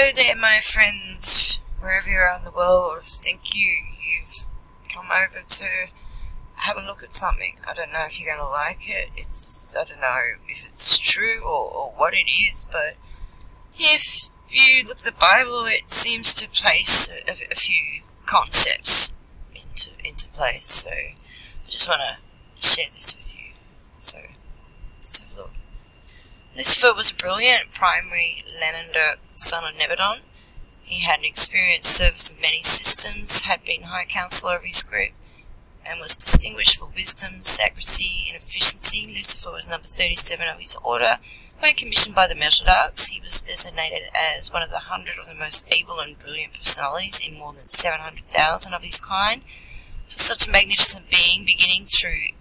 Hello there, my friends, wherever you are in the world. Thank you. You've come over to have a look at something. I don't know if you're going to like it. It's, I don't know if it's true or, or what it is, but if you look at the Bible, it seems to place a, a few concepts into, into place. So I just want to share this with you. So let's have a look. Lucifer was a brilliant primary Lanonandek son of Nebadon. He had an experienced service in many systems, had been High Counselor of his group, and was distinguished for wisdom, sagacity, and efficiency. Lucifer was number 37 of his order. When commissioned by the Melchizedeks, he was designated as one of the hundred of the most able and brilliant personalities in more than 700,000 of his kind. For such a magnificent being, beginning through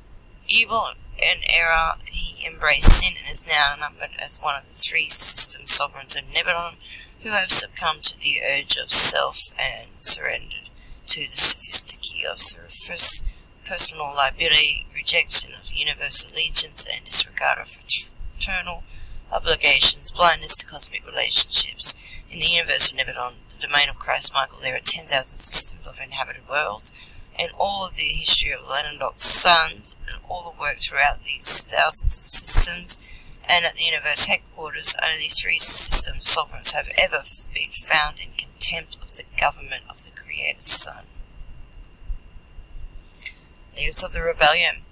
evil and error, he embraced sin and is now numbered as one of the three system sovereigns of Nebadon who have succumbed to the urge of self and surrendered to the sophisticity of surface, personal liability, rejection of universal allegiance, and disregard of fraternal obligations, blindness to cosmic relationships. In the universe of Nebadon, the domain of Christ Michael, there are 10,000 systems of inhabited worlds, and all of the history of Lennox sons, and all the work throughout these thousands of systems, and at the universe headquarters, only three system sovereigns have ever been found in contempt of the government of the Creator's Son. Leaders of the Rebellion.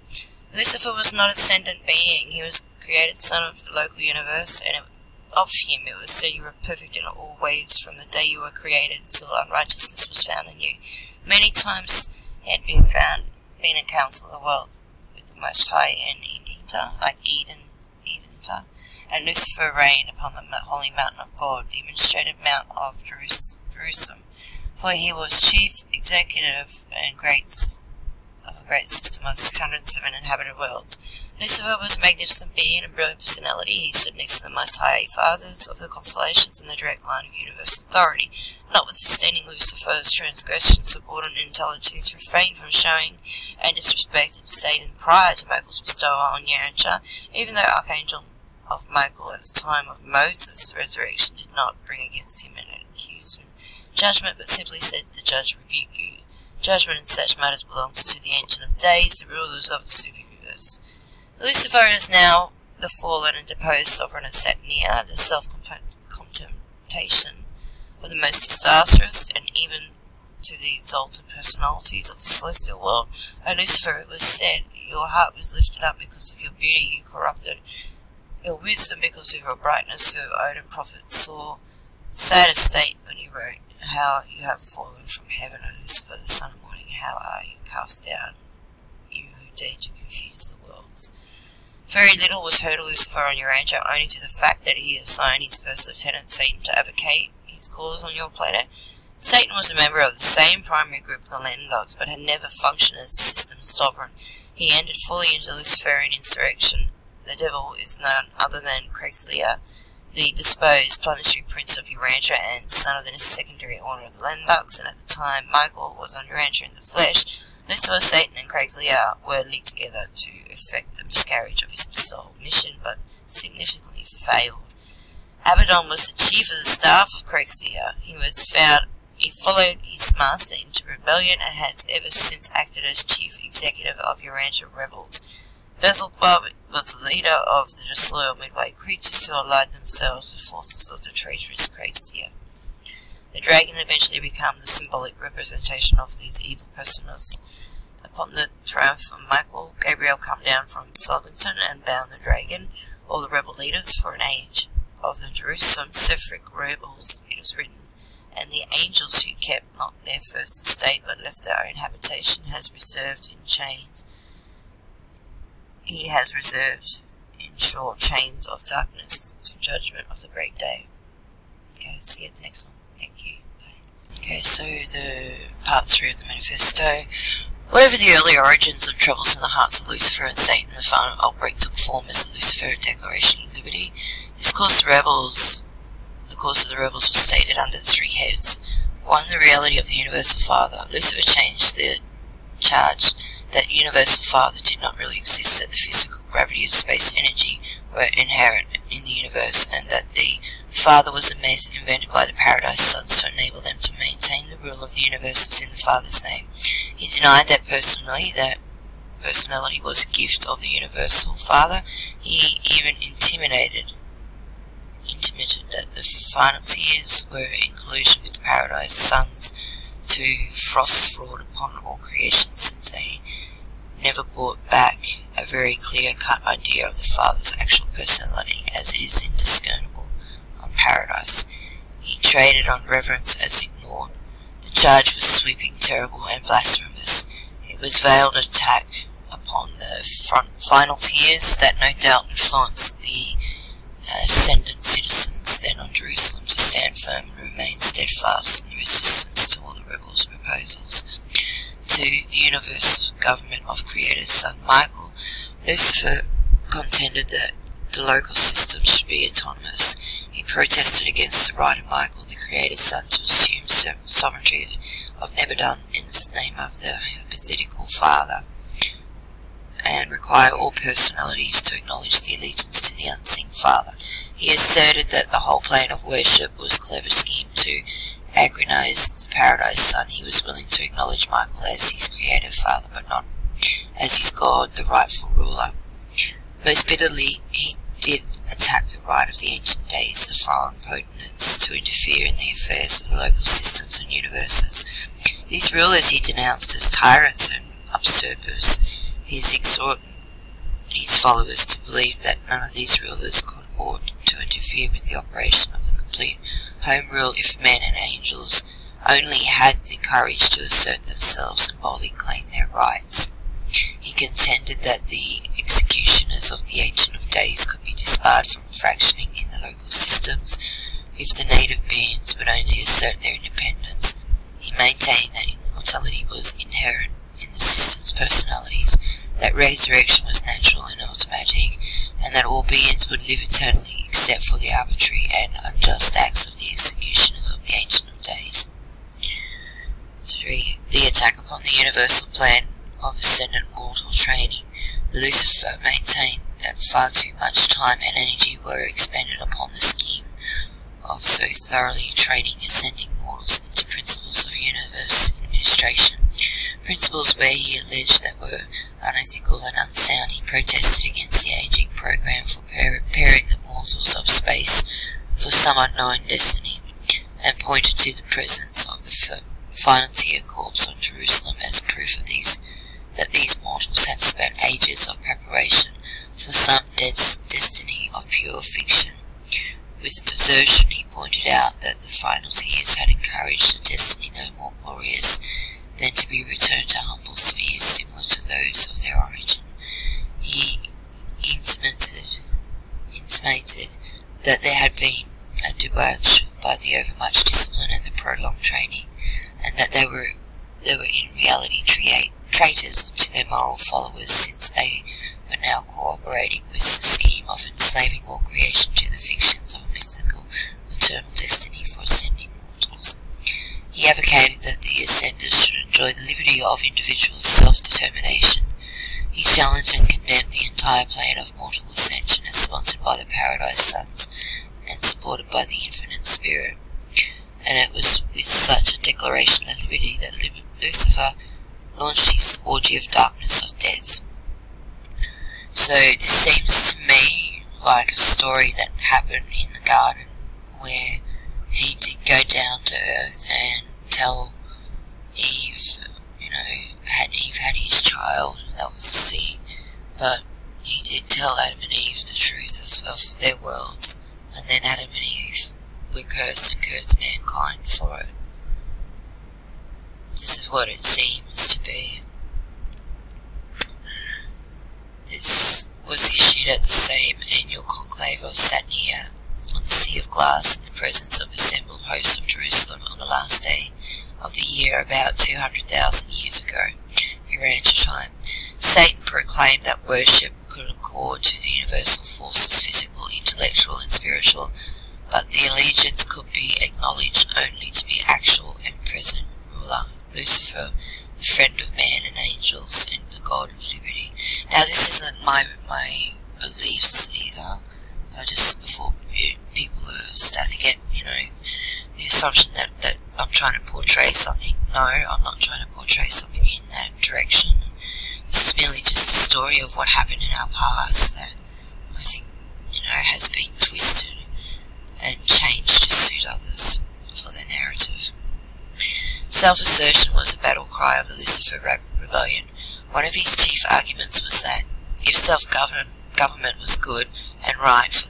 Lucifer was not a ascendant being, he was created son of the local universe, and of him it was said you were perfect in all ways from the day you were created until unrighteousness was found in you. Many times had been found being a council of the world with the Most High and Edenta, like Eden, Edenta, and Lucifer reigned upon the holy mountain of God, the administrative mount of Jerusalem, for he was chief executive and great of a great system of 607 inhabited worlds. Lucifer was a magnificent being and brilliant personality. He stood next to the most high fathers of the constellations in the direct line of universal authority. Notwithstanding Lucifer's transgression, subordinate intelligence refrained from showing and disrespected Satan prior to Michael's bestowal on Urantia, even though Archangel of Michael at the time of Moses' resurrection did not bring against him an accusation judgment, but simply said, The judge rebuke you. Judgment in such matters belongs to the Ancient of Days, the rulers of the superuniverse. Lucifer is now the fallen and deposed sovereign of Saturnia, the self-contemplation of the most disastrous and even to the exalted personalities of the celestial world. O Lucifer, it was said, your heart was lifted up because of your beauty, you corrupted your wisdom because of your brightness, your Odin prophet saw sad estate when he wrote, How you have fallen from heaven, O Lucifer, the son of morning, how are you cast down, you who dare to confuse the worlds. Very little was heard of Lucifer on your Urantia, owing to the fact that he assigned his first lieutenant Satan to advocate his cause on your planet. Satan was a member of the same primary group of the Lennox, but had never functioned as a system sovereign. He entered fully into Luciferian insurrection. The devil is none other than Craxlia, the disposed planetary prince of Urantia and son of the secondary order of the Lennox, and at the time Michael was on Urantia in the flesh, Lucifer, Satan, and Craig were linked together to effect the miscarriage of his sole mission, but significantly failed. Abaddon was the chief of the staff of Craig He was found he followed his master into rebellion and has ever since acted as chief executive of Urantia rebels. Beelzebub was the leader of the disloyal Midway creatures who allied themselves with forces of the traitorous Craigsia. The dragon eventually became the symbolic representation of these evil personas. Upon the triumph of Michael, Gabriel came down from Salvington and bound the dragon, all the rebel leaders, for an age. Of the Jerusalem Sephric rebels, it is written, and the angels who kept not their first estate but left their own habitation has reserved in chains. He has reserved, in short, chains of darkness to judgment of the great day. Okay, see you at the next one. Thank you. Bye. Okay, so the part three of the manifesto. Whatever the early origins of troubles in the hearts of Lucifer and Satan, the final outbreak took form as the Luciferic Declaration of Liberty. This caused the rebels, the course of the rebels was stated under three heads. One, the reality of the Universal Father. Lucifer changed the charge that Universal Father did not really exist, that the physical gravity of space energy were inherent in the universe, and that the Father was a myth invented by the Paradise Sons to enable them to maintain the rule of the universes in the Father's name. He denied that personally that personality was a gift of the universal Father. He even intimidated intimated that the finaliters were in collusion with Paradise Sons to frost fraud upon all creation since they never brought back a very clear-cut idea of the Father's actual personality as it is indiscernible on Paradise. He traded on reverence as ignored. The charge was sweeping, terrible, and blasphemous. It was veiled attack upon the finaliters that no doubt influenced the Uh, ascendant citizens then on Jerusalem to stand firm and remain steadfast in the resistance to all the rebels' proposals. To the universal government of Creator's son Michael, Lucifer contended that the local system should be autonomous. He protested against the right of Michael, the Creator's son, to assume sovereignty of Nebadon in the name of the hypothetical father and require all personalities to acknowledge the allegiance to the unseen Father. He asserted that the whole plan of worship was a clever scheme to agonize the Paradise Son. He was willing to acknowledge Michael as his creative father, but not as his God, the rightful ruler. Most bitterly, he did attack the right of the ancient days, the foreign potentates, to interfere in the affairs of the local systems and universes. These rulers he denounced as tyrants and usurpers. He exhorted his followers to believe that none of these rulers could ought to interfere with the operation of the complete home rule if men and angels only had the courage to assert themselves and boldly claim their rights. He contended that the executioners of the Ancient of Days could be disbarred from fractioning in the local systems if the native beings would only assert their independence. He maintained that immortality was inherent in the system's personalities that resurrection was natural and automatic, and that all beings would live eternally except for the arbitrary and unjust acts of the executioners of the Ancient of Days. 3. The attack upon the universal plan of ascendant mortal training. Lucifer maintained that far too much time and energy were expended upon the scheme of so thoroughly training ascending mortals into principles of universe administration, principles where he alleged that were unethical and unsound, he protested against the aging program for preparing the mortals of space for some unknown destiny, and pointed to the presence of the finaliter corpse on Jerusalem as proof of these that these mortals had spent ages of preparation for some dead destiny of pure fiction. With desertion, he pointed out that the finaliters had encouraged a destiny no more glorious than to be returned to humble spheres similar to friend of man and angels, and the God of liberty. Now this isn't my, my beliefs either, uh, just before people are starting to get you know the assumption that, that I'm trying to portray something. No, I'm not trying to portray something in that direction. This is merely just a story of what happened in our past that I think, you know, has been twisted and changed to suit others for their narrative. Self-assertion of Rebellion. One of his chief arguments was that if self-government was good and right for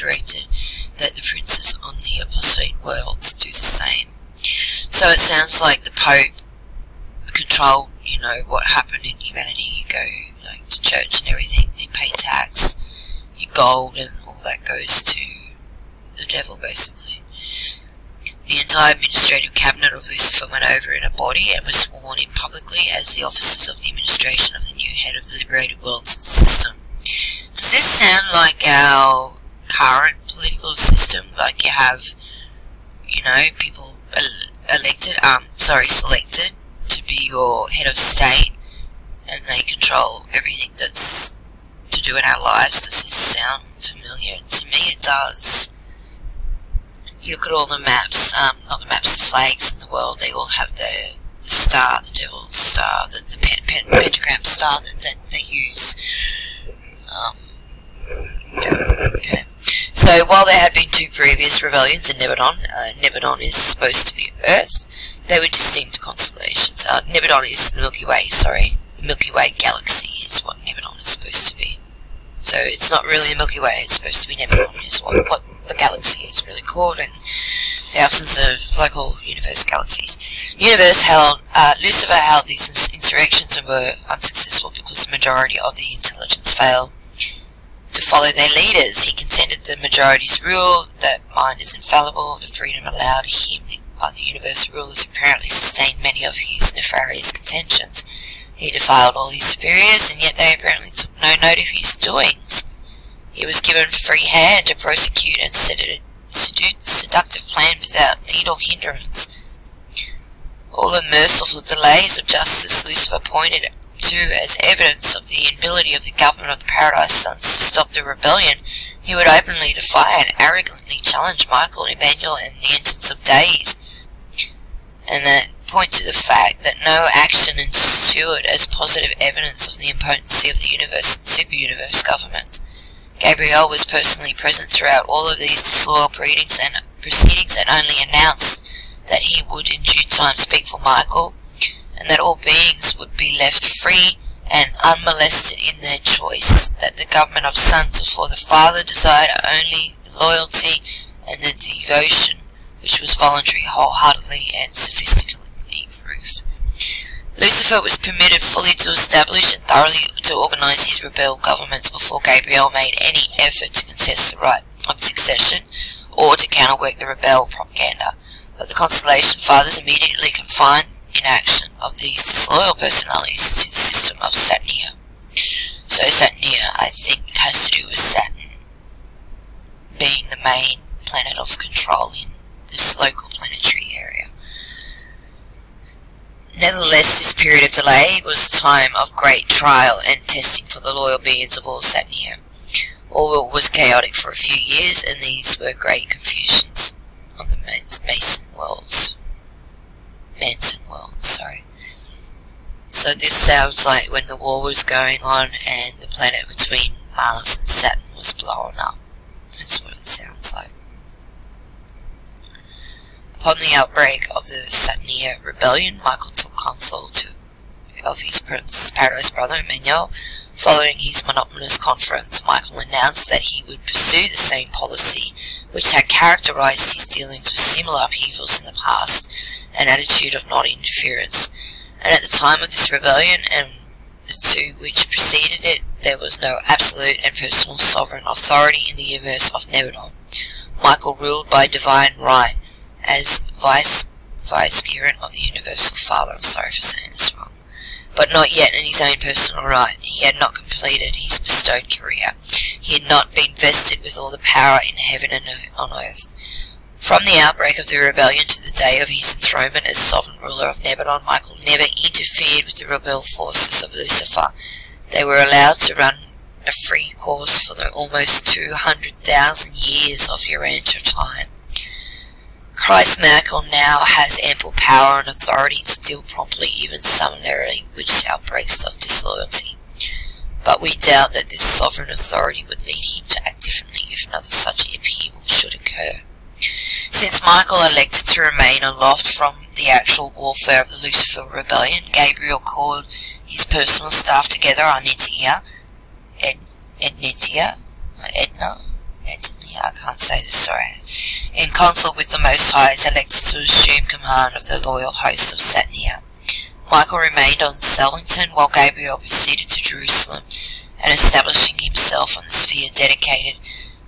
Directed that the princes on the apostate worlds do the same. So it sounds like the Pope controlled, you know, what happened in humanity. You go like, to church and everything, you pay tax, your gold and all that goes to the devil, basically. The entire administrative cabinet of Lucifer went over in a body and was sworn in publicly as the officers of the administration of the new head of the liberated worlds and system. Does this sound like our current political system? Like you have, you know, people elected, um, sorry, selected, to be your head of state and they control everything that's to do in our lives. Does this sound familiar? To me it does. You look at all the maps, um, not the maps, the flags in the world, they all have the, the star, the devil's star, the, the pen, pen, pentagram star that, that they use. Um, yeah, okay. So while there had been two previous rebellions in Nebadon, uh, is supposed to be Earth, they were distinct constellations. Uh, is the Milky Way, sorry. The Milky Way galaxy is what Nebadon is supposed to be. So it's not really the Milky Way, it's supposed to be Nebadon, is what, what the galaxy is really called, and the absence of local universe galaxies. Universe held, uh, Lucifer held these insurrections and were unsuccessful because the majority of the intelligence failed to follow their leaders. He contended the majority's rule, that mind is infallible, the freedom allowed him, by the universal rulers apparently sustained many of his nefarious contentions. He defiled all his superiors, and yet they apparently took no note of his doings. He was given free hand to prosecute and set a seductive plan without need or hindrance. All the merciful delays of justice Lucifer pointed to as evidence of the inability of the government of the Paradise Sons to stop the rebellion he would openly defy and arrogantly challenge Michael, Emmanuel, and the entrance of days and that point to the fact that no action ensued as positive evidence of the impotency of the universe and super-universe governments. Gabriel was personally present throughout all of these disloyal proceedings and proceedings and only announced that he would in due time speak for Michael, and that all beings would be left free and unmolested in their choice, that the government of sons for the Father desired only the loyalty and the devotion which was voluntary, wholeheartedly, and sophisticatedly proved. Lucifer was permitted fully to establish and thoroughly to organize his rebel governments before Gabriel made any effort to contest the right of succession or to counterwork the rebel propaganda. But the Constellation Fathers immediately confined inaction of these disloyal personalities to the system of Saturnia. So Saturnia, I think, has to do with Saturn being the main planet of control in this local planetary area. Nevertheless, this period of delay was a time of great trial and testing for the loyal beings of all Saturnia. All was chaotic for a few years, and these were great confusions on the Mason worlds. Manson world, sorry. So this sounds like when the war was going on and the planet between Mars and Saturn was blowing up. That's what it sounds like. Upon the outbreak of the Saturnia rebellion, Michael took counsel to of his prince, Paradise brother, Emmanuel. Following his monotonous conference, Michael announced that he would pursue the same policy which had characterized his dealings with similar upheavals in the past, an attitude of non-interference. And at the time of this rebellion, and the two which preceded it, there was no absolute and personal sovereign authority in the universe of Nebadon. Michael ruled by divine right as vice vicegerent of the Universal Father. I'm sorry for saying this wrong. But not yet in his own personal right. He had not completed his bestowed career. He had not been vested with all the power in heaven and on earth. From the outbreak of the rebellion to the day of his enthronement as sovereign ruler of Nebadon, Michael never interfered with the rebel forces of Lucifer. They were allowed to run a free course for the almost 200,000 years of Urantia time. Christ Michael now has ample power and authority to deal promptly even summarily with outbreaks of disloyalty. But we doubt that this sovereign authority would lead him to act differently if another such upheaval should occur. Since Michael elected to remain aloft from the actual warfare of the Lucifer rebellion, Gabriel called his personal staff together on Netia, Ed, Ednetia, Edna, Edna, I can't say this, sorry, in consult with the Most High is elected to assume command of the loyal host of Satnia. Michael remained on Salvington while Gabriel proceeded to Jerusalem and establishing himself on the sphere dedicated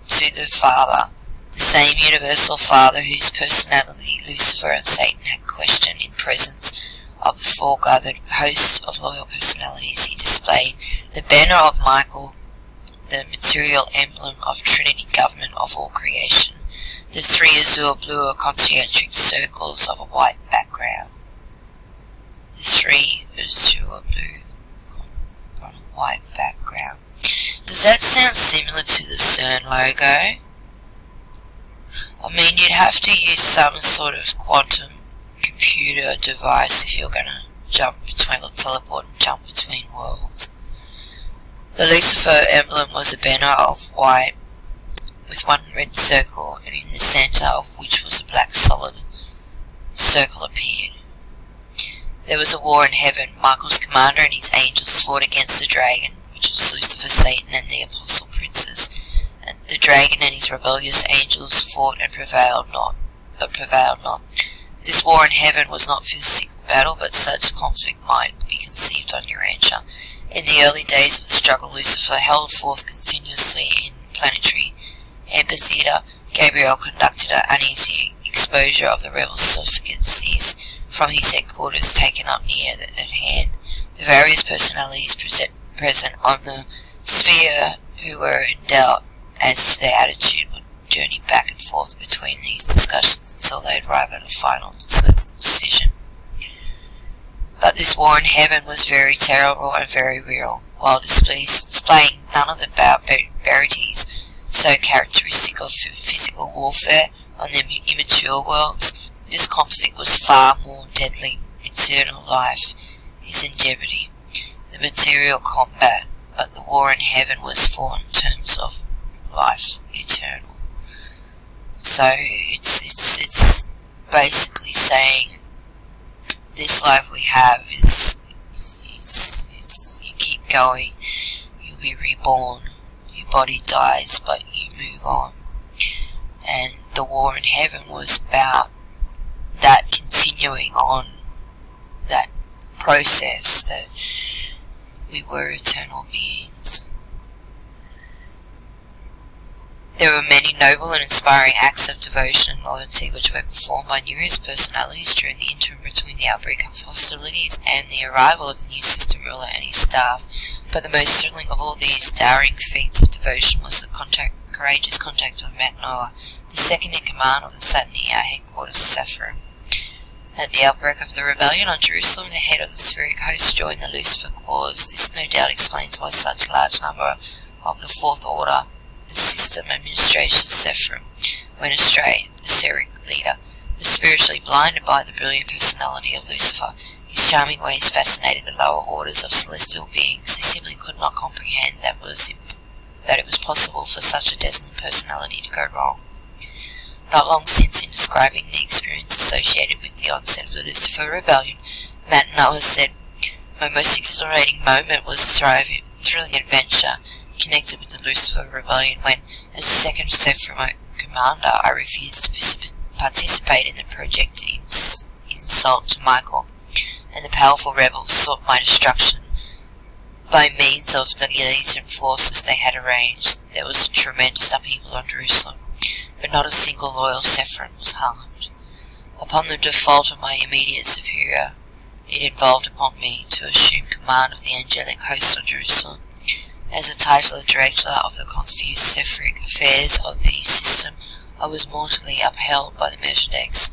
to the Father the same universal Father whose personality Lucifer and Satan had questioned in presence of the foregathered host of loyal personalities, he displayed the banner of Michael, the material emblem of Trinity government of all creation, the three azure blue concentric circles of a white background. The three azure blue on a white background. Does that sound similar to the CERN logo? I mean, you'd have to use some sort of quantum computer device if you're gonna jump between, teleport and jump between worlds. The Lucifer emblem was a banner of white with one red circle and in the center of which was a black solid circle appeared. There was a war in heaven. Michael's commander and his angels fought against the dragon, which was Lucifer, Satan, and the apostle princes. The dragon and his rebellious angels fought and prevailed not, but prevailed not. This war in heaven was not physical battle, but such conflict might be conceived on Urantia. In the early days of the struggle, Lucifer held forth continuously in planetary amphitheatre. Gabriel conducted an uneasy exposure of the rebel suffragancies from his headquarters taken up near at hand. The various personalities present on the sphere who were in doubt as to their attitude would journey back and forth between these discussions until they arrive at a final decision. But this war in heaven was very terrible and very real, while displaying none of the barbarities so characteristic of physical warfare on the immature worlds. This conflict was far more deadly. Eternal life is in jeopardy. The material combat, but the war in heaven was fought in terms of life eternal. So it's it's it's basically saying this life we have is is, is you keep going, you'll be reborn, your body dies but you move on. And the war in heaven was about that continuing on that process that we were eternal beings. There were many noble and inspiring acts of devotion and loyalty which were performed by numerous personalities during the interim between the outbreak of hostilities and the arrival of the new system ruler and his staff, but the most thrilling of all these towering feats of devotion was the contact, courageous contact of Matnoah, the second in command of the Sataniya headquarters Sephirim. At the outbreak of the rebellion on Jerusalem, the head of the spheric host joined the Lucifer cause. This no doubt explains why such large number of the Fourth Order the system administration Sephirim went astray. The Seric leader was spiritually blinded by the brilliant personality of Lucifer. His charming ways fascinated the lower orders of celestial beings. They simply could not comprehend that was that it was possible for such a dazzling personality to go wrong. Not long since, in describing the experience associated with the onset of the Lucifer rebellion, Matt Noah said, My most exhilarating moment was thriving, thrilling adventure connected with the Lucifer Rebellion when, as a second Sephirite commander, I refused to participate in the projected ins insult to Michael, and the powerful rebels sought my destruction by means of the Elysian forces they had arranged. There was a tremendous upheaval on Jerusalem, but not a single loyal Sephirim was harmed. Upon the default of my immediate superior, it involved upon me to assume command of the angelic host of Jerusalem. As a titled director of the confused Sephiric affairs of the system, I was mortally upheld by the Melchizedeks,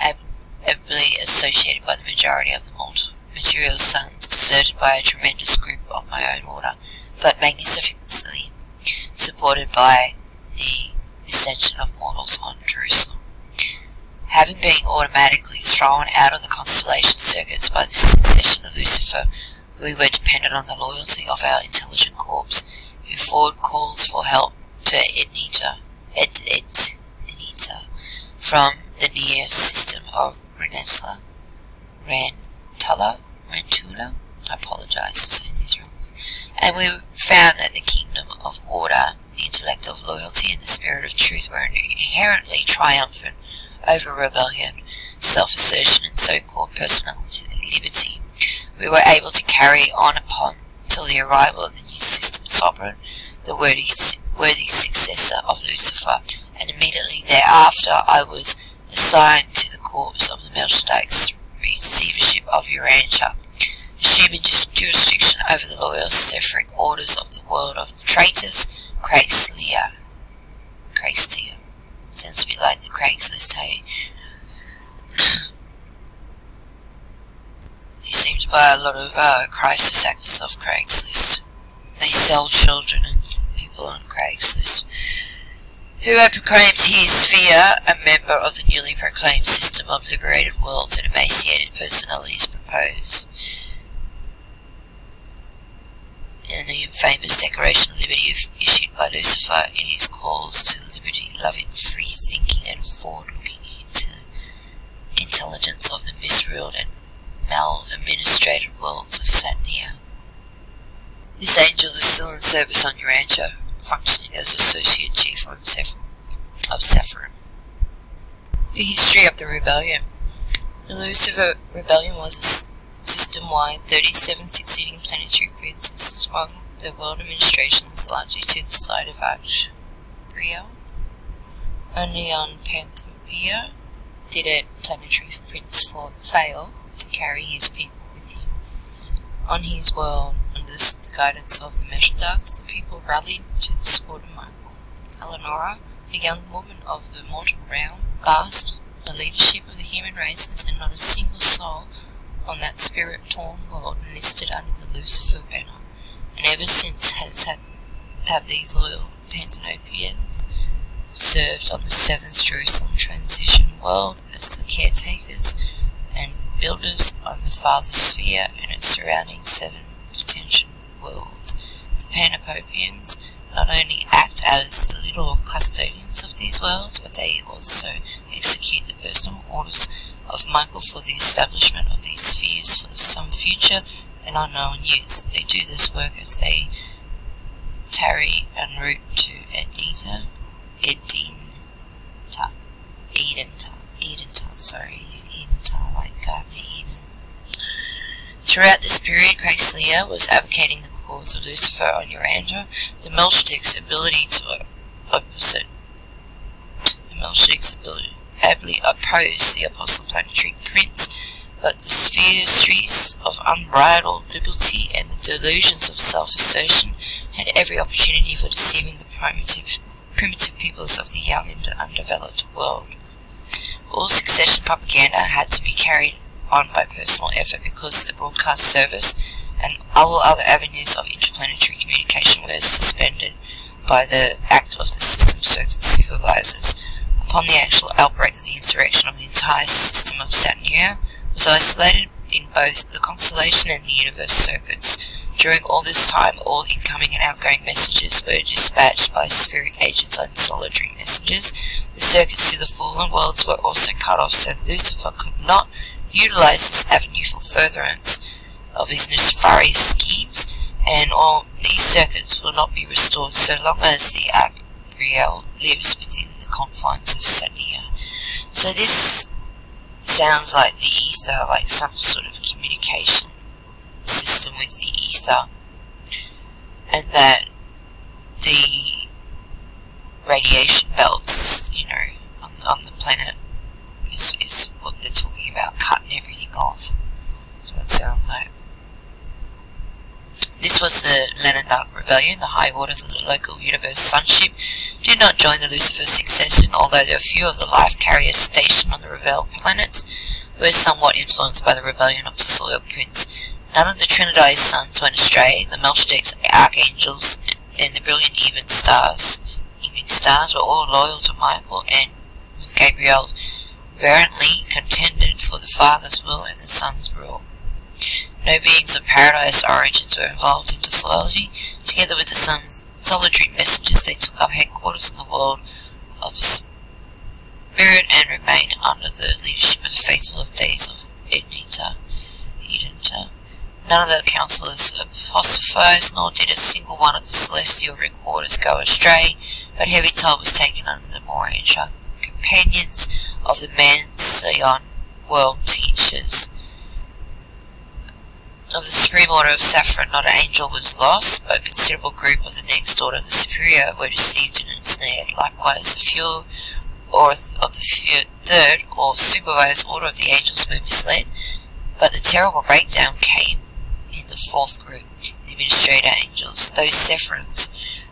ably associated by the majority of the material sons, deserted by a tremendous group of my own order, but magnificently supported by the ascension of mortals on Jerusalem. Having been automatically thrown out of the constellation circuits by the succession of Lucifer, we were dependent on the loyalty of our intelligent corps, who forward calls for help to Ednita, Ed, Ed, Ednita from the near system of Renetla, Rantula, Rantula, I apologize for saying these wrongs, and we found that the kingdom of order, the intellect of loyalty, and the spirit of truth were inherently triumphant over rebellion, self-assertion, and so-called personality liberty. We were able to carry on upon till the arrival of the new system sovereign, the worthy, worthy successor of Lucifer, and immediately thereafter I was assigned to the corps of the Melchizedek's receivership of Urantia, assuming jurisdiction over the loyal Sephiric orders of the world of the traitors, Craigslea. Craigslea. Sounds a bit like the Craigslist, hey? They seem to buy a lot of uh, crisis actors off Craigslist. They sell children and people on Craigslist. Who had proclaimed his sphere, a member of the newly proclaimed system of liberated worlds and emaciated personalities propose. In the infamous Declaration of Liberty issued by Lucifer in his calls to liberty-loving, free-thinking and forward-looking intelligence of the misruled and mal-administrated worlds of Saturnia. This angel is still in service on Urantia, functioning as associate chief on Seph of Sephirim. The history of the rebellion. The Lucifer rebellion was a system-wide 37 succeeding planetary grids and swung the world administrations largely to the side of archrebel. Only on Panthropia did a planetary prince fail to carry his people with him. On his world, under the guidance of the Melchizedeks, the people rallied to the support of Michael. Ellanora, a young woman of the mortal realm, gasped the leadership of the human races, and not a single soul on that spirit-torn world enlisted under the Lucifer banner, and ever since has had, have these loyal Panthenopians served on the seventh Jerusalem transition world as the caretakers and builders on the Father sphere and its surrounding seven detention worlds. The Panopopians not only act as the little custodians of these worlds, but they also execute the personal orders of Michael for the establishment of these spheres for some future and unknown use. They do this work as they tarry en route to Edita Edinta. Edenta, sorry. Edenta, like Garden Eden. Throughout this period, Craigslea was advocating the cause of Lucifer on Urantia, the Melchizedek's ability to opposite the Melchizedek's ability ably oppose the Apostle Planetary Prince, but the spheres of unbridled liberty and the delusions of self-assertion had every opportunity for deceiving the primitive primitive peoples of the young and undeveloped world. All succession propaganda had to be carried on by personal effort because the broadcast service and all other avenues of interplanetary communication were suspended by the act of the system circuit supervisors. Upon the actual outbreak of the insurrection of the entire system of Saturnia was isolated in both the constellation and the universe circuits. During all this time, all incoming and outgoing messages were dispatched by spheric agents on solitary messengers. The circuits to the fallen worlds were also cut off so Lucifer could not utilize this avenue for furtherance. of his nefarious schemes, and all these circuits will not be restored so long as the Agriel lives within the confines of Satnia. So this sounds like the ether, like some sort of communication system with the ether, and that the radiation belts, you know, on, on the planet is, is what they're talking about, cutting everything off. That's what it sounds like. This was the Leninarch Rebellion. The high orders of the local universe sonship did not join the Lucifer succession, although there were few of the life carriers stationed on the rebel planets were somewhat influenced by the rebellion of the Soil Prince. None of the Trinitized sons went astray. The Melchizedek's archangels and the brilliant even stars, evening stars, were all loyal to Michael, and with Gabriel valiantly contended for the Father's will and the Son's rule. No beings of paradise origins were involved in disloyalty. Together with the Son's solitary messengers, they took up headquarters in the world of Spirit and remained under the leadership of the faithful of days of Edenta. Edenta. None of the counselors apostrophized, nor did a single one of the celestial recorders go astray, but heavy toll was taken under the more ancient companions of the Mansion world teachers. Of the Supreme Order of Saffron, not an angel was lost, but a considerable group of the next order, the Superior, were deceived and ensnared. Likewise, a few or of the third or supervised order of the angels were misled, but the terrible breakdown came in the fourth group, the administrator angels, those Sephrons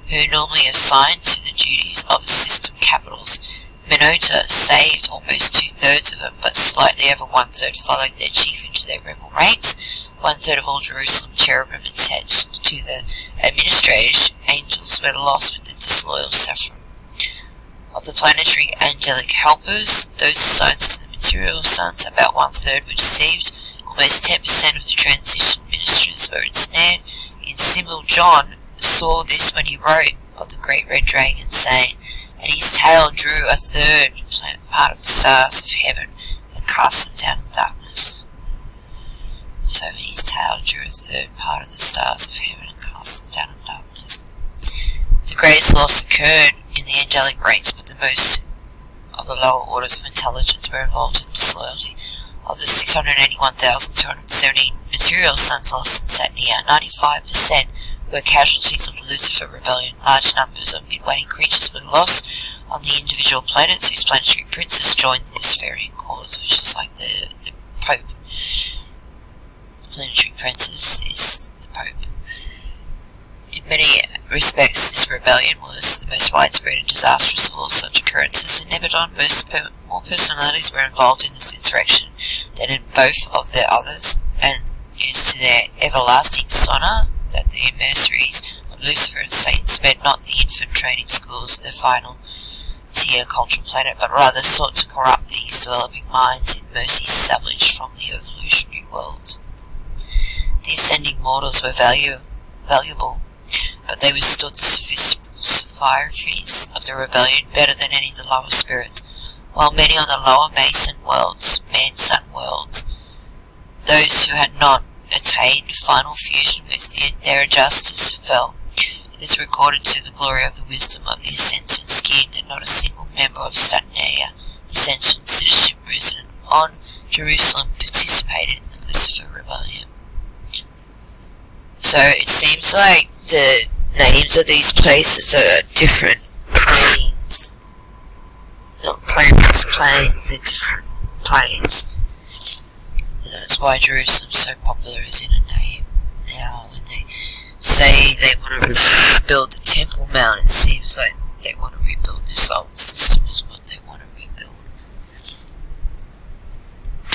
who are normally assigned to the duties of the system capitals. Minota saved almost two-thirds of them, but slightly over one-third followed their chief into their rebel ranks. One-third of all Jerusalem cherubim attached to the administrative angels were lost with the disloyal Sephron. Of the planetary angelic helpers, those assigned to the material sons, about one-third were deceived, almost 10% of the transition ministers were ensnared. In symbol, John saw this when he wrote of the great red dragon, saying, And his tail drew a third part of the stars of heaven and cast them down in darkness. So his tail drew a third part of the stars of heaven and cast them down in darkness. The greatest loss occurred in the angelic ranks, but the most of the lower orders of intelligence were involved in disloyalty. Of the 681,217 material sons lost in Satnia, 95% were casualties of the Lucifer rebellion. Large numbers of midway creatures were lost on the individual planets whose planetary princes joined the Luciferian cause, which is like the, the Pope. Planetary princes is the Pope. In many respects, this rebellion was the most widespread and disastrous of all such occurrences. In Nebadon, most more personalities were involved in this insurrection than in both of the others, and it is to their everlasting dishonour that the emissaries of Lucifer and Satan spared not the infant training schools of their final tier cultural planet, but rather sought to corrupt these developing minds in mercy salvaged from the evolutionary world. The ascending mortals were value, valuable, but they withstood the sophistications of the rebellion better than any of the lower spirits, while many on the lower Mason worlds, man-sun worlds, those who had not attained final fusion with the, their adjusters fell. It is recorded to the glory of the wisdom of the Ascension scheme that not a single member of Satnaya, Ascension citizenship resident on Jerusalem, participated in the Lucifer rebellion. So it seems like the names of these places are different planes. Not planets, planes, they're different planes. And that's why Jerusalem's so popular in a name now. When they say they want to rebuild the Temple Mount, it seems like they want to rebuild the solar system is what they want to rebuild.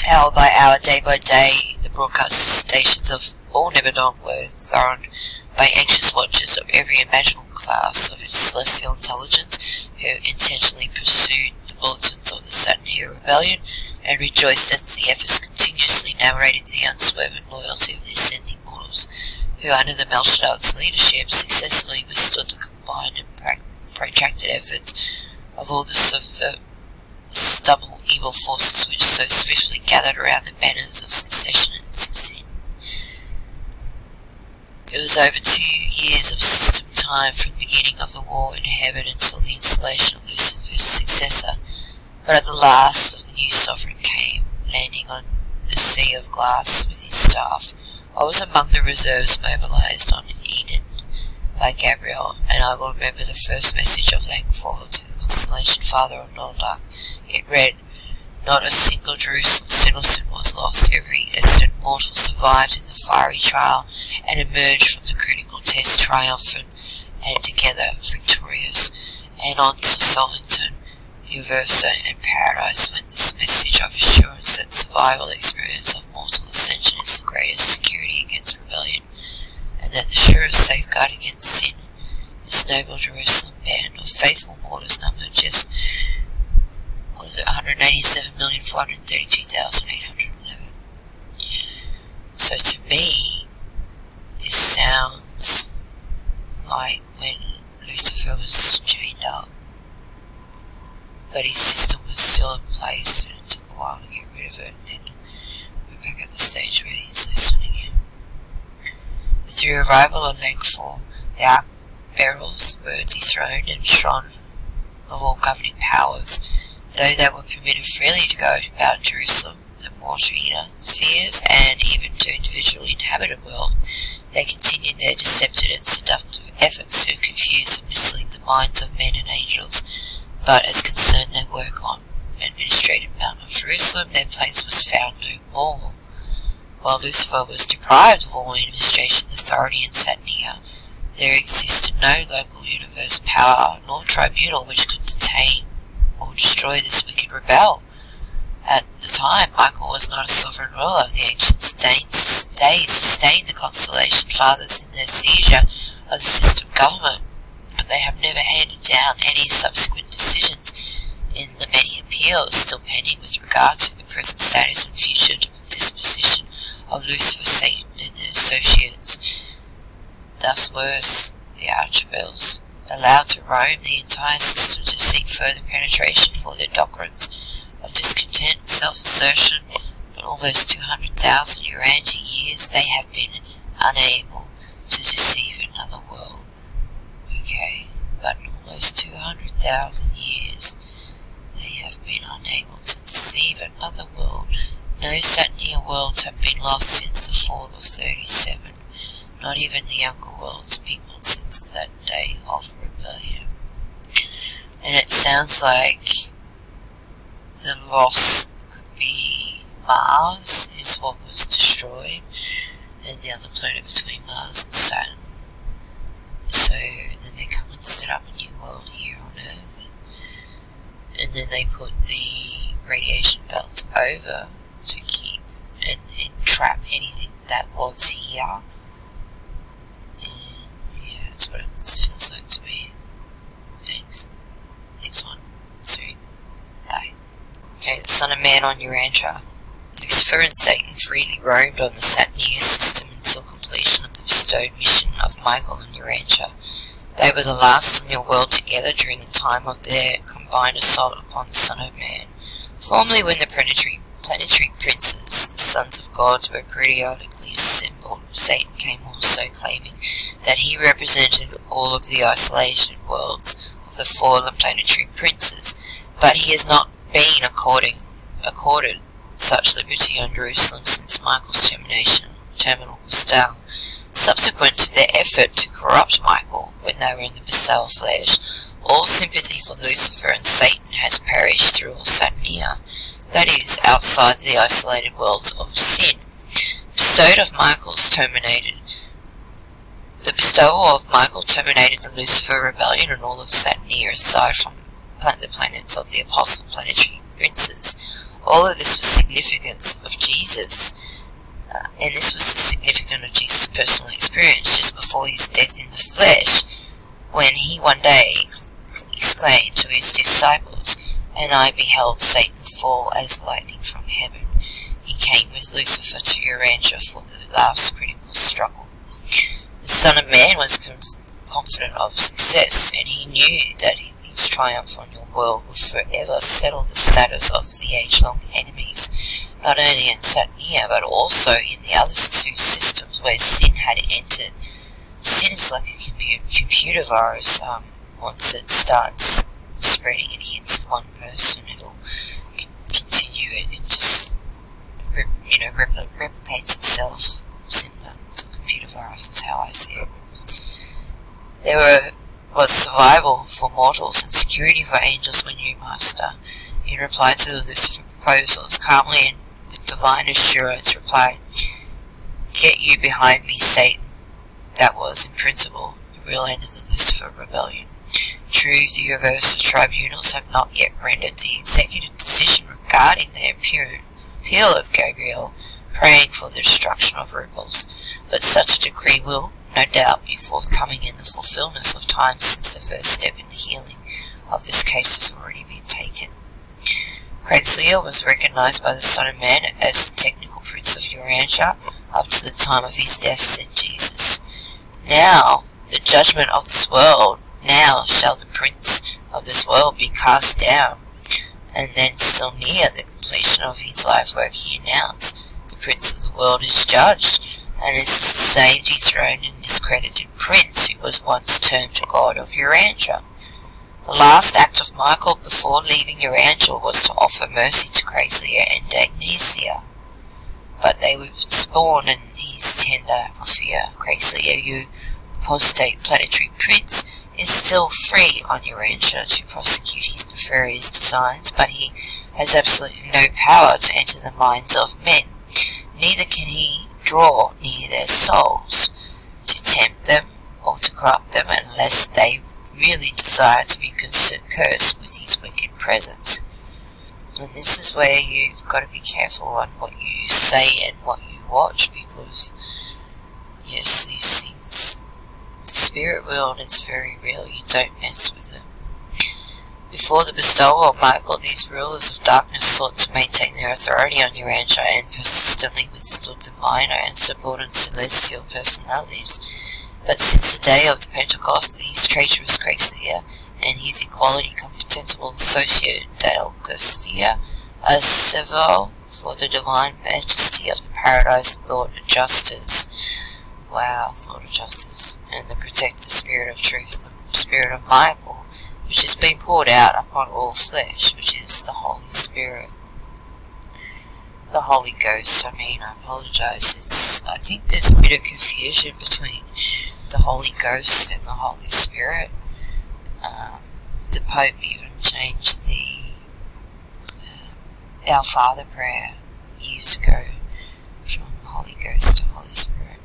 Hour by hour, day by day, the broadcast stations of all Nebadon were thrown by anxious watchers of every imaginable class of celestial intelligence who intentionally pursued the bulletins of the Satania rebellion and rejoiced as the efforts continuously narrated the unswerving loyalty of the ascending mortals, who under the Melchizedek's leadership successfully withstood the combined and protracted efforts of all the stubble evil forces which so swiftly gathered around the banners of succession and succeed. It was over two years of system time from the beginning of the war in heaven until the installation of Lucifer's successor, but at the last the new sovereign came, landing on the sea of glass with his staff. I was among the reserves mobilized on Eden by Gabriel, and I will remember the first message of Lanaforge to the constellation Father of Norlatiadek. It read, Not a single Jerusalem citizen was lost. Every Eastern mortal survived in the fiery trial and emerged from the critical test triumphant and together victorious. And on to Salvington, Uversa, and Paradise went this message of assurance that survival experience of mortal ascension is the greatest security against rebellion, and that the surest safeguard against sin. This noble Jerusalem band of faithful mortals numbered just what is it, 187,432,811. So to me, this sounds like when Lucifer was chained up, but his system was still in place and it took a while to get rid of it, and then we're back at the stage where he's loosening it. With the arrival of Lanaforge, the arc barrels were dethroned and shorn of all governing powers, though they were permitted freely to go about Jerusalem, the mortal inner spheres, and even to individual inhabited worlds, they continued their deceptive and seductive efforts to confuse and mislead the minds of men and angels, but as concerned their work on administrative Mount of Jerusalem, their place was found no more. While Lucifer was deprived of all administration authority in Satania, there existed no local universe power nor tribunal which could detain or destroy this wicked rebel. At the time, Michael was not a sovereign ruler. The ancient days sustained the constellation fathers in their seizure of the system government, but they have never handed down any subsequent decisions in the many appeals still pending with regard to the present status and future disposition of Lucifer, Satan, and their associates. Thus worse, the archrebels allowed to roam the entire system to seek further penetration for their doctrines of discontent and self-assertion, but almost 200,000 Urantia years they have been unable to deceive another world. Okay, but in almost 200,000 years they have been unable to deceive another world. No Saturnian worlds have been lost since the fall of 37, not even the younger worlds peopled since that day of rebellion. And it sounds like the loss could be Mars is what was destroyed, and the other planet between Mars and Saturn. So then they come and set up a new world here on Earth, and then they put the radiation belts over to keep and, and trap anything that was here. And yeah, that's what it feels like to me. Thanks. Next one. Three. Bye. Okay, the Son of Man on Urantia. Lucifer and Satan freely roamed on the Saturnian system until completion of the bestowed mission of Michael and Urantia. They were the last in your world together during the time of their combined assault upon the Son of Man. Formerly when the planetary, planetary princes, the sons of gods, were periodically assembled, Satan came also claiming that he represented all of the isolated worlds of the fallen planetary princes, but he has not been according, accorded such liberty on Jerusalem since Michael's termination, terminal bestowal. Subsequent to their effort to corrupt Michael when in the bestowal flesh, all sympathy for Lucifer and Satan has perished through all Satania, that is, outside the isolated worlds of sin. Bestowed of Michael's terminated the bestowal of Michael terminated the Lucifer rebellion and all of Satania aside from the planets of the apostle planetary princes. All of this was significance of Jesus, uh, and this was the significance of Jesus' personal experience just before his death in the flesh, when he one day exclaimed to his disciples, And I beheld Satan fall as lightning from heaven. He came with Lucifer to Urantia for the last critical struggle. The Son of Man was confident of success, and he knew that his triumph on your world would forever settle the status of the age-long enemies, not only in Satania, but also in the other two systems where sin had entered is like a compu computer virus. Um, once it starts spreading and hits one person, it'll continue. It, it just, you know, repl replicates itself similar to a computer virus. Is how I see it. There were was survival for mortals and security for angels when you master. In reply to this proposals, calmly and with divine assurance replied, Get you behind me, Satan. That was, in principle, the real end of the Lucifer rebellion. True, the universal tribunals have not yet rendered the executive decision regarding the appeal of Gabriel, praying for the destruction of rebels, but such a decree will, no doubt, be forthcoming in the fulfillment of time since the first step in the healing of this case has already been taken. Caligastia was recognized by the Son of Man as the technical prince of Urantia up to the time of his death, said Jesus. Now, the judgment of this world, now shall the prince of this world be cast down. And then, still near the completion of his life work, he announced, the prince of the world is judged, and is the same dethroned and discredited prince who was once termed God of Urantia. The last act of Michael before leaving Urantia was to offer mercy to Caligastia and Agnesia. But they were spawned in his tender Porphyria. You apostate planetary prince, is still free on Urantia to prosecute his nefarious designs, but he has absolutely no power to enter the minds of men. Neither can he draw near their souls, to tempt them or to corrupt them unless they really desire to be cursed with his wicked presence. And this is where you've got to be careful on what you say and what you watch because, yes, these things, the spirit world is very real, you don't mess with it. Before the bestowal of Michael, these rulers of darkness sought to maintain their authority on Urantia and persistently withstood the minor and subordinate celestial personalities. But since the day of the Pentecost, these traitorous Caligastia and his equality compatible associate Daligastia are several for the divine majesty of the paradise thought of justice. Wow, thought of justice. And the protector spirit of truth, the spirit of Michael, which has been poured out upon all flesh, which is the Holy Spirit the Holy Ghost. I mean, I apologize. It's I think there's a bit of confusion between the Holy Ghost and the Holy Spirit. Um, the Pope even changed the uh, Our Father prayer years ago from Holy Ghost to Holy Spirit.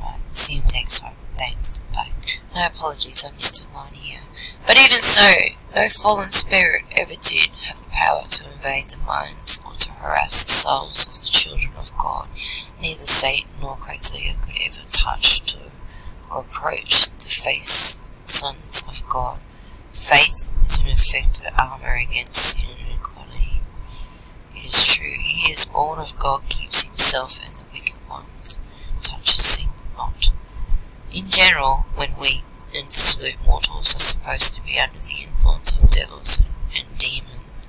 Alright, see you in the next one. Thanks. Bye. My apologies, I missed a line here. But even so, no fallen spirit ever did have the power to invade the minds or to harass the souls of the children of God. Neither Satan nor Caligastia could ever touch to or approach the face sons of God. Faith is an effective armor against sin and inequality. It is true, he is born of God, keeps himself and the wicked ones, touches him not. In general, when weak and dissolute mortals are supposed to be under the influence of devils and, demons,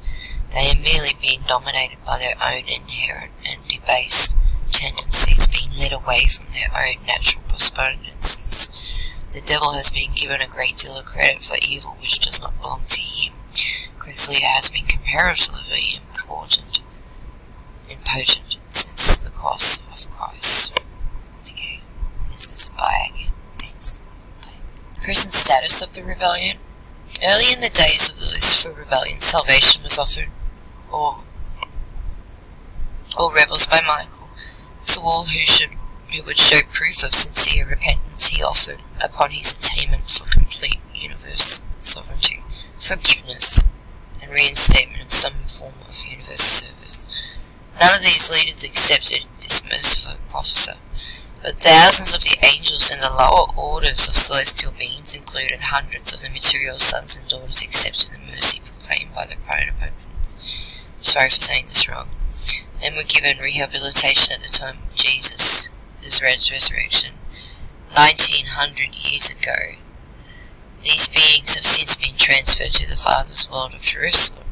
they are merely being dominated by their own inherent and debased tendencies, being led away from their own natural respondencies. The devil has been given a great deal of credit for evil which does not belong to him. Caligastia has been comparatively important and potent since the cross of Christ. Okay, this is bye again. Thanks. Bye. Present status of the rebellion. Early in the days of the Lucifer rebellion, salvation was offered or or rebels by Michael to all who should who would show proof of sincere repentance he offered upon his attainment for complete universe sovereignty, forgiveness, and reinstatement in some form of universe service. None of these leaders accepted this merciful prophecy, but thousands of the angels and the lower orders of celestial beings, including hundreds of the material sons and daughters, accepted the mercy proclaimed by the proponents. Sorry for saying this wrong. And were given rehabilitation at the time of Jesus' resurrection 1900 years ago. These beings have since been transferred to the Father's world of Jerusalem.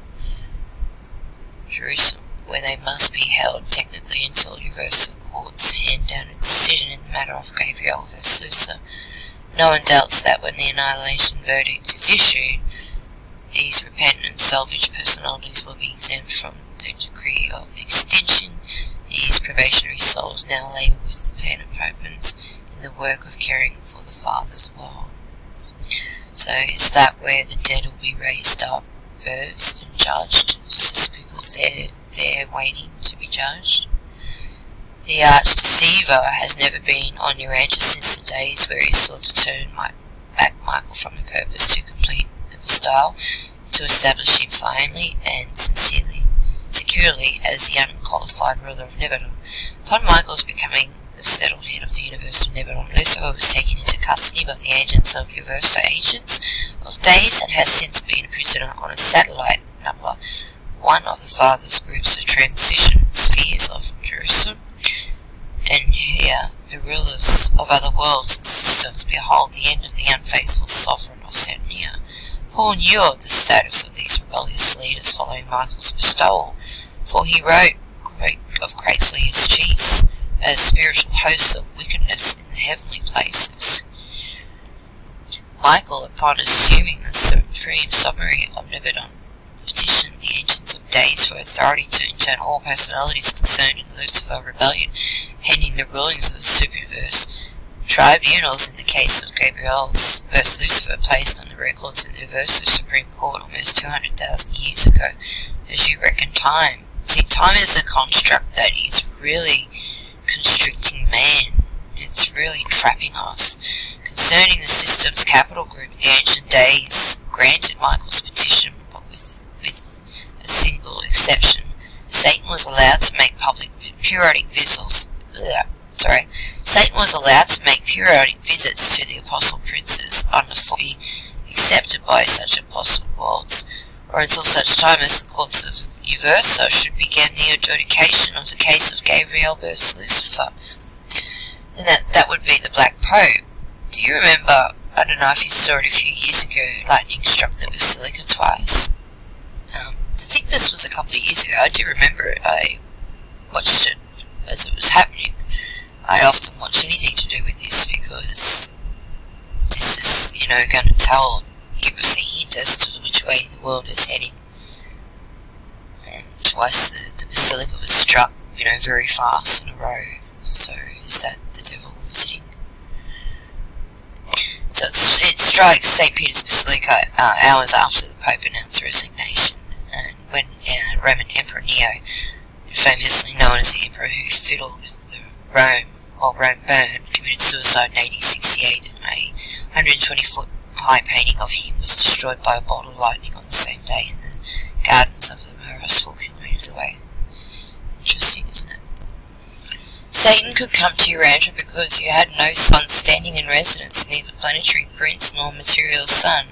Jerusalem. where they must be held technically until universal courts hand down a decision in the matter of Gabriel vs. Lucifer. No one doubts that when the annihilation verdict is issued, these repentant salvage personalities will be exempt from the decree of extinction. These probationary souls now labour with the Penapopans in the work of caring for the Father's world. So is that where the dead will be raised up first and judged, just because they're there waiting to be judged? The arch deceiver has never been on Urantia since the days where he sought to turn my, back Michael from the purpose to complete the style, to establish him finally and sincerely, securely as the unqualified ruler of Nebadon. Upon Michael's becoming the settled head of the Universe of Nebadon, Lucifer was taken into custody by the agents of Universal Agents of Days and has since been a prisoner on a satellite number one of the father's groups of transition spheres of Jerusalem and here the rulers of other worlds and systems behold the end of the unfaithful sovereign of Satania. Paul knew of the status of these rebellious leaders following Michael's bestowal, for he wrote of Caligastia as chiefs, as spiritual hosts of wickedness in the heavenly places. Michael, upon assuming the supreme sovereignty of Nebadon, petitioned the Ancients of Days for authority to intern all personalities concerned in the Lucifer rebellion, pending the rulings of the Superverse. Tribunals in the case of Gabriel's vs. Lucifer placed on the records of the Universal Supreme Court almost 200,000 years ago, as you reckon time. See, time is a construct that is really constricting man. It's really trapping us. Concerning the system's capital group, the ancient days granted Michael's petition, but with with a single exception. Satan was allowed to make public periodic visits. Sorry, Satan was allowed to make periodic visits to the apostle princes under fully accepted by such apostle worlds, or until such time as the courts of Uversa should begin the adjudication of the case of Gabriel versus Lucifer. And that that would be the Black Pope. Do you remember? I don't know if you saw it a few years ago. Lightning struck the basilica twice. Um, I think this was a couple of years ago. I do remember it. I watched it as it was happening. I often watch anything to do with this because this is, you know, going to tell, give us a hint as to which way the world is heading. Twice the, the basilica was struck, you know, very fast in a row. So is that the devil visiting? So it strikes St. Peter's Basilica uh, hours after the Pope announced resignation and when uh, Roman Emperor Nero, famously known as the emperor who fiddled with the Rome while Rome burned, committed suicide in AD 68 and a 120 foot high painting of him was destroyed by a bolt of lightning on the same day in the gardens of the Moros away. Interesting, isn't it? Satan could come to Urantia because you had no sun standing in residence, neither planetary prince nor material sun.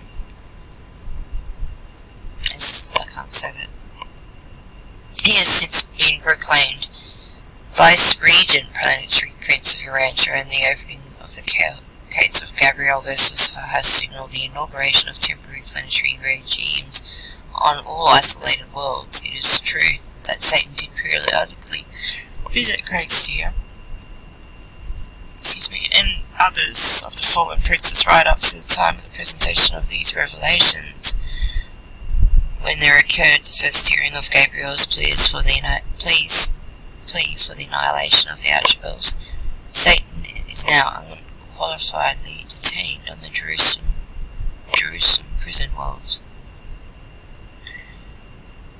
I can't say that. He has since been proclaimed Vice Regent Planetary Prince of Urantia, and the opening of the Gates of Gabriel vs. has signaled the inauguration of temporary planetary regimes on all isolated worlds. It is true that Satan did periodically visit Caligastia, excuse me, and others of the fallen princes right up to the time of the presentation of these revelations when there occurred the first hearing of Gabriel's pleas for the pleas, for the annihilation of the archbishops, Satan is now unqualifiedly detained on the Jerusalem, Jerusalem prison walls.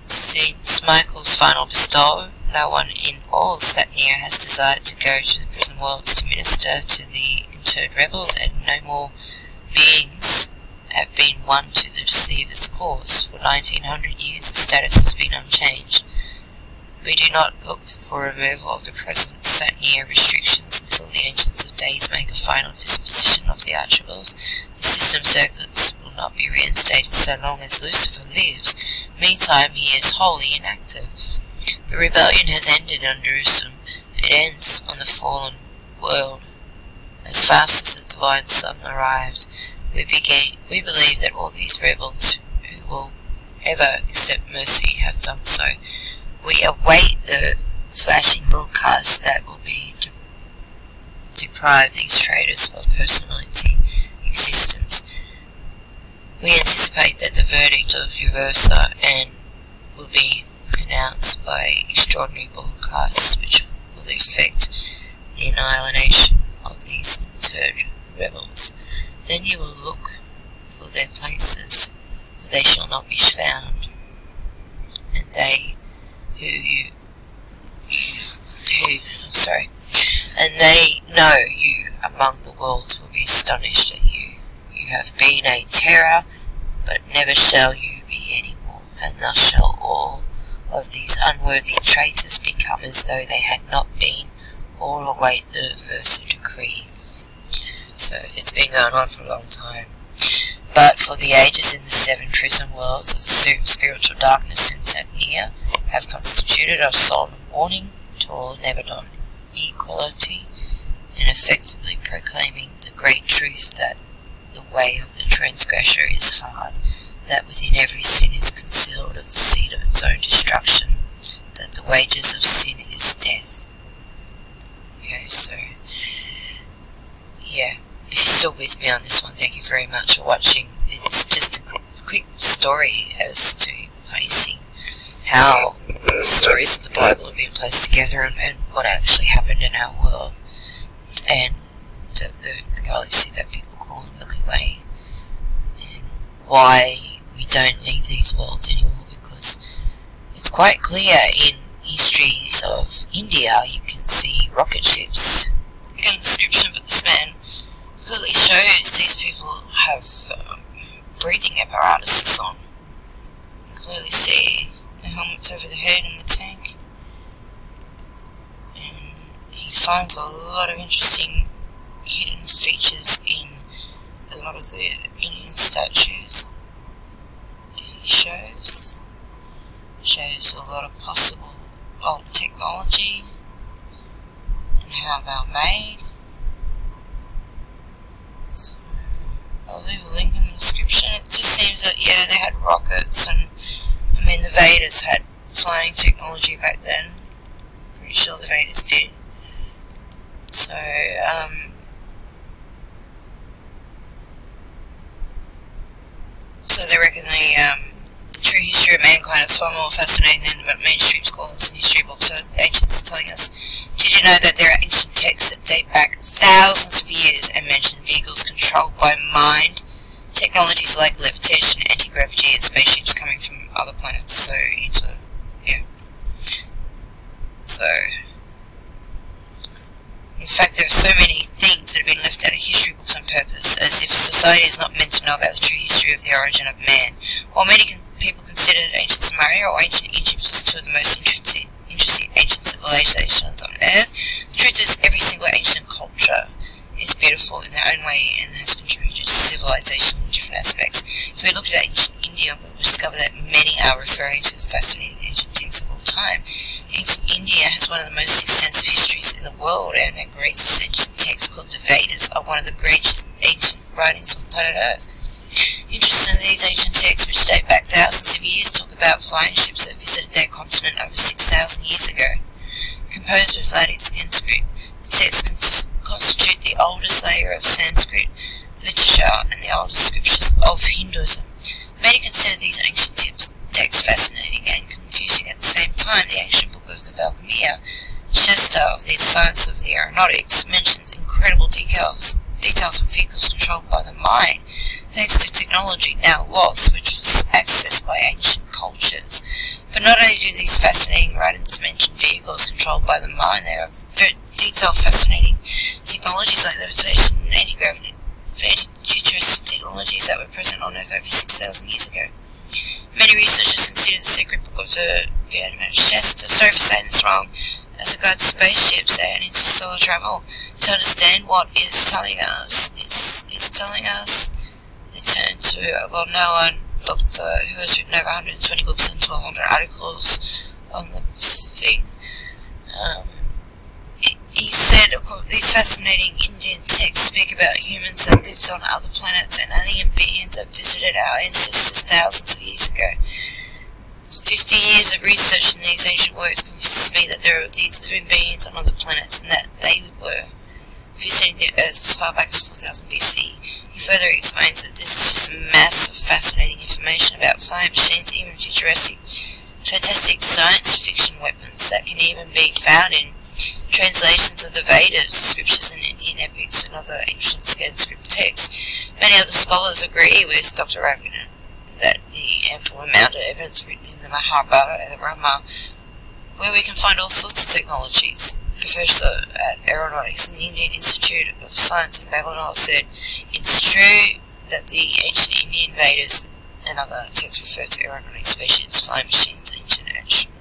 Since Michael's final bestowal, no one in all Satania has desired to go to the prison worlds to minister to the interred rebels, and no more beings have been won to the deceiver's cause. For 1900 years the status has been unchanged. We do not look for removal of the present Satania restrictions until the Ancients of Days make a final disposition of the archrebels. The system circuits not be reinstated so long as Lucifer lives. Meantime, he is wholly inactive. The rebellion has ended on Jerusalem. It ends on the fallen world. As fast as the divine sun arrives, we, began, we believe that all these rebels who will ever accept mercy have done so. we await the flashing broadcast that will be de deprive these traders of personality existence. We anticipate that the verdict of Uversa and will be announced by extraordinary broadcasts which will effect the annihilation of these interred rebels. Then you will look for their places, for they shall not be found, and they who you who sorry, and they know you among the worlds will be astonished at you. Have been a terror, but never shall you be any more, and thus shall all of these unworthy traitors become as though they had not been, all await the reverse decree. So it's been going on for a long time. But for the ages in the seven prison worlds of the spiritual darkness in Satania have constituted a solemn warning to all Nebadon equality and effectively proclaiming the great truth that the way of the transgressor is hard, that within every sin is concealed of the seed of its own destruction, that the wages of sin is death. Okay, so, yeah if you're still with me on this one, thank you very much for watching. It's just a quick, story as to placing how the stories of the Bible have been placed together and, and what actually happened in our world and the, the, the galaxy that Milky Way and why we don't leave these worlds anymore because it's quite clear in histories of India you can see rocket ships in the description but this man clearly shows these people have um, breathing apparatuses on. You clearly see the helmets over the head and the tank. And he finds a lot of interesting hidden features the Indian statues he shows. Shows a lot of possible old technology and how they were made. So, I'll leave a link in the description. It just seems that, yeah, they had rockets, and, I mean, the Vedas had flying technology back then. Pretty sure the Vedas did. So, um, so they reckon the, um, true history of mankind is far more fascinating than what mainstream scholars and history books or ancients are telling us. Did you know that there are ancient texts that date back thousands of years and mention vehicles controlled by mind? Technologies like levitation, anti-gravity, and spaceships coming from other planets. So, into, yeah. So, in fact, there are so many things that have been left out of history books on purpose, as if society is not meant to know about the true history of the origin of man. While many con people considered ancient Sumeria or ancient Egypt as two of the most interesting interesting ancient civilizations on Earth. The truth is, every single ancient culture is beautiful in their own way and has contributed to civilization in different aspects. If we look at ancient India, we will discover that many are referring to the fascinating ancient texts of all time. Ancient India has one of the most extensive histories in the world, and their greatest ancient texts, called the Vedas, are one of the greatest ancient writings on planet Earth. Interestingly, these ancient texts, which date back thousands of years, talk about flying ships that visited their continent over 6,000 years ago. Composed with Vedic Sanskrit, the texts constitute the oldest layer of Sanskrit literature and the oldest scriptures of Hinduism. Many consider these ancient texts fascinating and confusing at the same time. The ancient book of the Valmiki, Shasta of the science of the aeronautics, mentions incredible details details of vehicles controlled by the mind, thanks to technology now lost, which was accessed by ancient cultures. But not only do these fascinating writings mention vehicles controlled by the mind, there are detailed, fascinating technologies like levitation and anti-gravity, futuristic technologies that were present on Earth over 6,000 years ago. Many researchers consider the secret book of the Vaimanika Shastra, sorry for saying this wrong, as a guide to spaceships and interstellar travel. To understand what is telling us, this is telling us, they turn to a well-known doctor who has written over 120 books and 1200 articles on the thing. Um, he said these fascinating Indian texts speak about humans that lived on other planets and alien beings that visited our ancestors thousands of years ago. Fifty years of research in these ancient works convinces me that there are these living beings on other planets and that they were visiting the Earth as far back as 4000 BC. He further explains that this is just a mass of fascinating information about flying machines, even futuristic, fantastic science fiction weapons that can even be found in translations of the Vedas, scriptures in Indian epics, and other ancient Sanskrit texts. Many other scholars agree with Dr. Raghunathan that the ample amount of evidence written in the Mahabharata and the Ramayana, where we can find all sorts of technologies. Professor at Aeronautics in the Indian Institute of Science in Bangalore said, It's true that the ancient Indian Vedas and other texts refer to aeronautic spaceships, flying machines, ancient astronauts.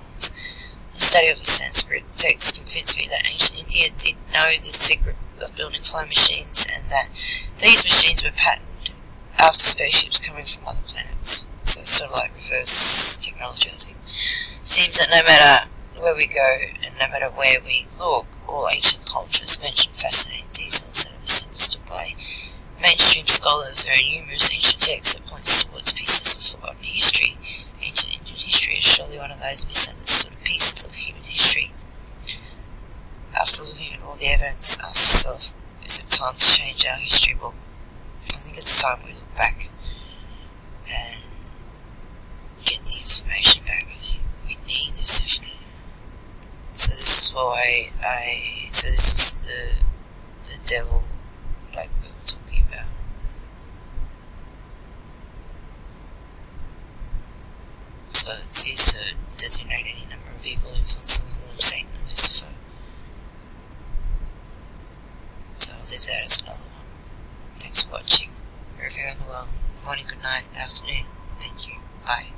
The study of the Sanskrit text convinced me that ancient India did know the secret of building flying machines and that these machines were patterned after spaceships coming from other planets. So it's sort of like reverse technology, I think. Seems that no matter where we go and no matter where we look, all ancient cultures mention fascinating details that are misunderstood by mainstream scholars. There are numerous ancient texts that point towards pieces of forgotten history. Ancient Indian history is surely one of those misunderstood pieces of human history. After looking at all the evidence, ask yourself, is it time to change our history book? I think it's time we look back and get the information back. I think we need this. So this is why I. So this is the the devil, like we were talking about. So it's used to designate people. So I'll leave that as another one. Thanks for watching. Wherever you are in the world, morning, good night, good afternoon. Thank you. Bye.